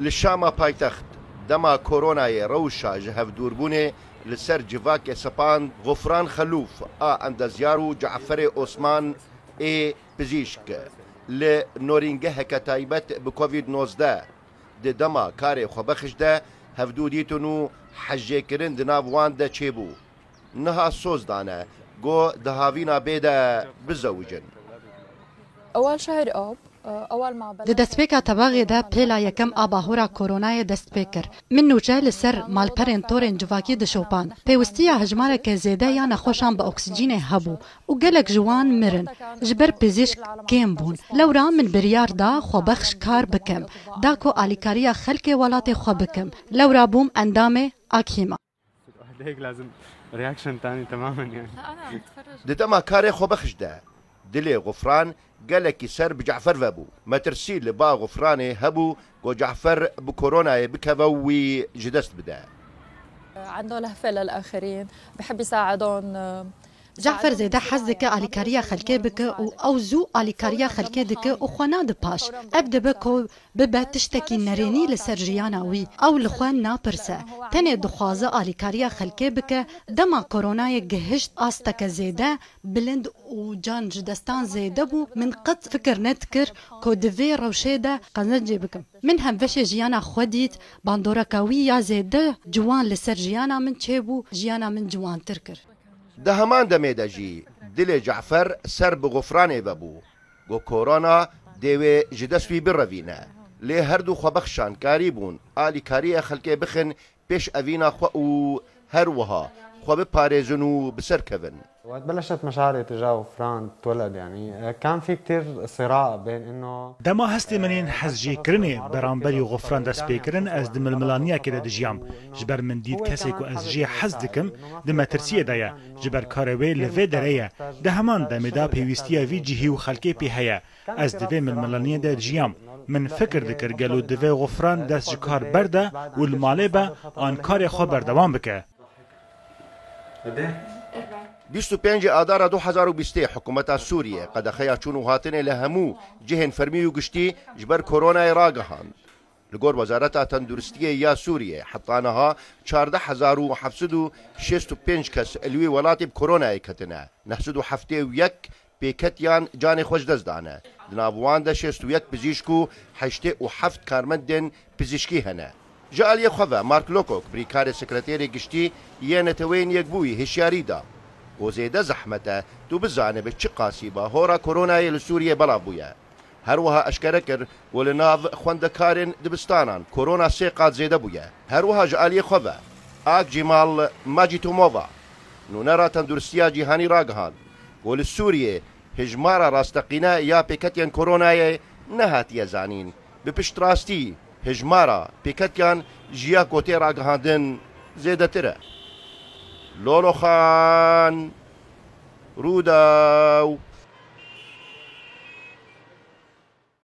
لە شامە پایتەخت دەما کۆرۆنایە ڕەوشا ژە هەفدوربوونێ لەسەر جڤاکێ سەپان غفران خەلوف ئا ئەندەزیار و جعفرێ ئۆسمان ئێ پزیشک لە نۆرینگە هەکە تایبەت بە کۆVید 19 دەما کارێ خۆبەخشدە هەفتوو دیتون و حەژێکردن دناوان دەچێ بوو نەها سۆزدانە گۆ دەهاوینا بێدە بزەوجن ئەوان شاعر ئاپ لدەستپێکا تەباغێدا پێلا یەکەم ئاباهۆرا کۆرۆنایە دەستپێک کرد من نوچە لەسەر مالپەرێن تۆرێن جوواکی دشۆپان پێویستیە هەژمارەکە زێدە یان نەخۆشان بە ئۆکسسیجینێ هەبوو و گەلک جوان مرن ji ber پزیشک کێم بوون لەورا من بریاردا خۆبەخش کار بکەم داکۆ ئالیکاریە خەلکێ وڵاتێ خۆ بکەم لەورا بووم ئەندامێ ئاکیمە. لازم ریاکشن تانی تەمامەن دەتەما کارێ خۆبەخشدا دلي غفران گەلێکی سر بجعفر بەبوو مەترسی لە با غفراني هەبوو گۆ جعفەر بکۆرۆنایە بکەوە وی جدەست بدە عندهم هفة للآخرين بحب يساعدهم آه، جعفر زیده حز دکه آلیکاریا خلکه بکه و او زو آلیکاریا خلکه دکه و خوانا ده پاش اب ده بکو ببه تشتکی نرینی لسر جیانا وی او لخوان ناپرسه تنه دخوازه آلیکاریا خلکه بکه دما کورونای گهشت آستک زیده بلند و جان جدستان زیده بو من قد فکر نتکر کو دوی روشه ده قنجه بکم من هم وشه جیانا خودیت باندورا کاوی یا زیده جوان لسر جیانا من چه بو جیانا من جوان تر کرد ده همان دمه جی دل جعفر سر بغفرانه ببو گو کورونا دیوه جدسوی بروینه لی هر دو خو بخشان کاری بون آلی کاری خلکه بخن پیش اوینا خو او هر وها خو بباريزون وبسر كفن وقت بلشت مشاعري تجاه فرانت تولد يعني كان في كتير صراع بين انه دما هستي منين حزجي كرني برامبري غفران دست بيكرن از دم الملانيا كده دجيام جبر من ديد كسيكو از جي حز دكم دم ترسيه دايا جبر كاروي لفي دريا ده همان دمدا بيوستيا في جهي وخلقي بي هيا از دوي من الملانيا ده دجيام من فکر دکر گلو دوی غفران دست جکار برده و الماله به آن کار خود بردوام بکه 25 ئادارە 2020 حکوومەتا سووریە قەدەخەیا چون و هاتنێ لە هەموو جهێن فەرمی و گشتی ژبەر کۆرۆنای ڕاگەهان لەگۆر وەزارەتا تەندروستیە یا سووریە حتانەها 1965 کەس ئەلوی وڵاتی کۆرۆنای کەتنە 1970 پێکەتیان جانی خۆش دەستدانە دناواندا 61 پزیشک و 8 و 7 کارمەندێن پزیشکی هەنە. جعل aliyê مارك لوكوك Mark Lokok قشتي يانا توين يقبوي هشياري دا وزيدا da. تو zêde بشقاسي با هورا كورونا bi بلابويا هروها اشكركر koronayê li Sûriyê دبستانان كورونا سيقات زيدا بويا هروها جعل ژ اك جمال ماجي جیماڵ ماجی تۆمۆڤ نونەرا تەندروستیا جیهانی ڕاگەهان بۆ لە سووریێ هژمارە ڕاستەقینە یا پێکەتیان کۆرۆنایە hejmara pêketkan ji ya kotê ragihandin zêdetir e. Loloxan Rudaw